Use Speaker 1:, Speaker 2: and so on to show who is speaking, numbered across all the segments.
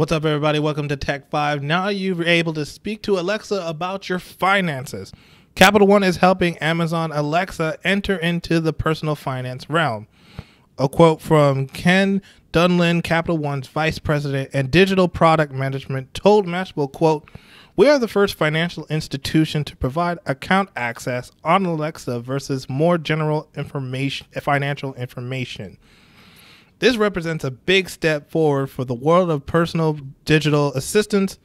Speaker 1: What's up, everybody? Welcome to Tech Fyve. Now you're able to speak to Alexa about your finances. Capital One is helping Amazon Alexa enter into the personal finance realm. A quote from Ken Dunlin, Capital One's vice president and digital product management, told Mashable, quote, we are the first financial institution to provide account access on Alexa versus more general information, financial information. This represents a big step forward for the world of personal digital assistants.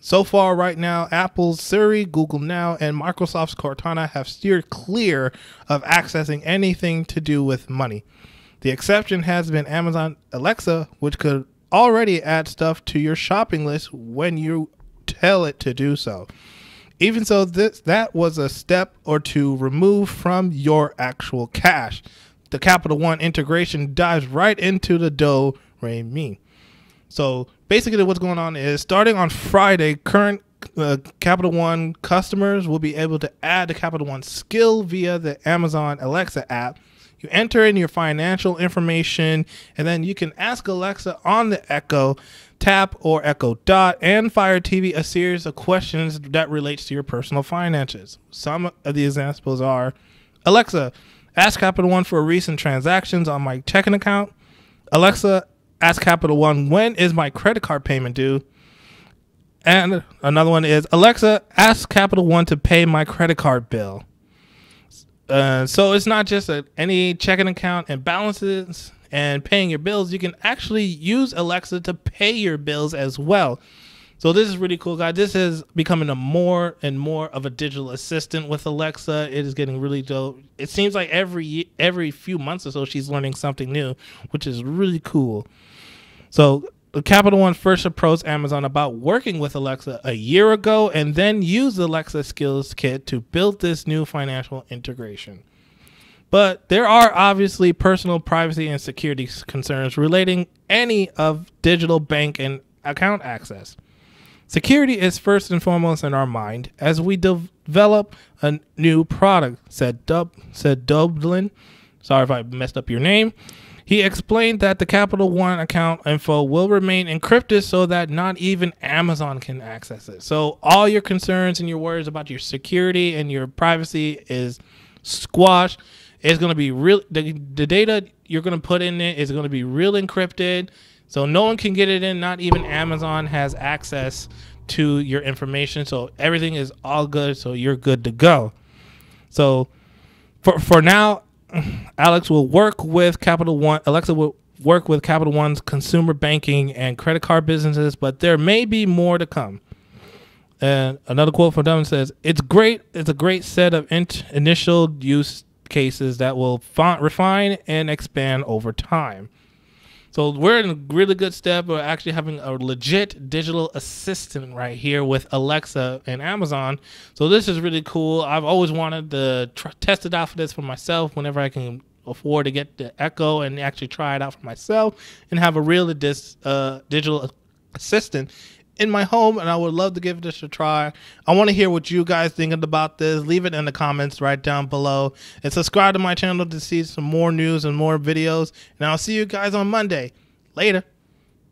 Speaker 1: So far, right now, Apple's Siri, Google Now, and Microsoft's Cortana have steered clear of accessing anything to do with money. The exception has been Amazon Alexa, which could already add stuff to your shopping list when you tell it to do so. Even so, this that was a step or two removed from your actual cash the Capital One integration dives right into the Do Re Mi. So basically, what's going on is starting on Friday, current uh, Capital One customers will be able to add the Capital One skill via the Amazon Alexa app. You enter in your financial information, and then you can ask Alexa on the Echo Tap or Echo Dot and Fire TV a series of questions that relates to your personal finances. Some of the examples are Alexa, Ask Capital One for recent transactions on my checking account. Alexa, ask Capital One, when is my credit card payment due? And another one is Alexa, ask Capital One to pay my credit card bill. Uh, so it's not just a, any checking account and balances and paying your bills. You can actually use Alexa to pay your bills as well. So this is really cool, guys. This is becoming a more and more of a digital assistant with Alexa. It is getting really dope. It seems like every every few months or so she's learning something new, which is really cool. So Capital One first approached Amazon about working with Alexa a year ago and then used the Alexa Skills Kit to build this new financial integration. But there are obviously personal privacy and security concerns relating any of digital bank and account access. Security is first and foremost in our mind as we de- develop a new product, said Dub said Dublin. Sorry if I messed up your name. He explained that the Capital One account info will remain encrypted so that not even Amazon can access it. So all your concerns and your worries about your security and your privacy is squashed. It's going to be real the, the data you're going to put in it is going to be real encrypted so no one can get it in. Not even Amazon has access to your information. So everything is all good. So you're good to go. So for for now, Alex will work with Capital One. Alexa will work with Capital One's consumer banking and credit card businesses, but there may be more to come. And another quote from them says, "It's great. It's a great set of initial use cases that will fa- refine and expand over time." So we're in a really good step of actually having a legit digital assistant right here with Alexa and Amazon. So this is really cool. I've always wanted to tr- test it out for this for myself whenever I can afford to get the Echo and actually try it out for myself and have a real dis- uh, digital assistant in my home, and I would love to give this a try. I want to hear what you guys thinking about this. Leave it in the comments right down below, and subscribe to my channel to see some more news and more videos. And I'll see you guys on Monday. Later.